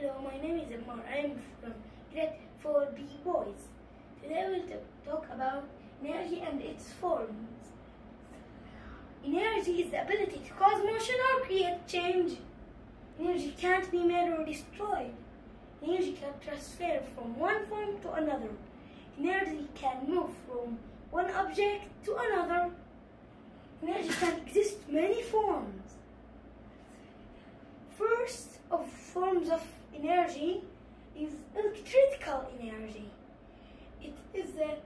Hello, my name is Ammar. I am from grade 4B Boys. Today we'll talk about energy and its forms. Energy is the ability to cause motion or create change. Energy can't be made or destroyed. Energy can transfer from one form to another. Energy can move from one object to another. Energy can exist many forms. First of forms of energy is electrical energy. It is the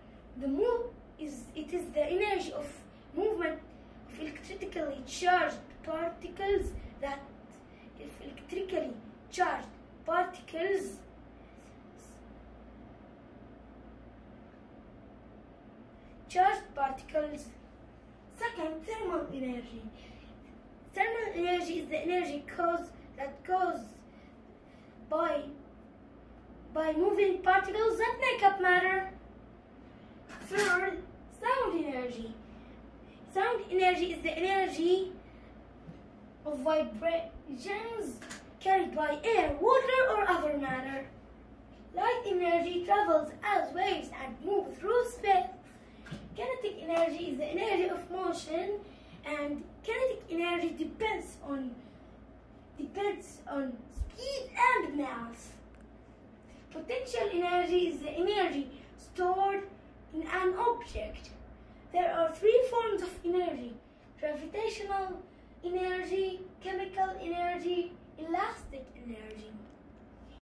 the move is it is the energy of movement of electrically charged particles that if electrically charged particles charged particles second thermal energy thermal energy is the energy cause that by moving particles that make up matter. Third sound energy. Sound energy is the energy of vibrations carried by air water or other matter. Light energy travels as waves and moves through space. Kinetic energy is the energy of motion and kinetic energy depends on depends on speed potential energy is the energy stored in an object. There are three forms of energy gravitational energy chemical energy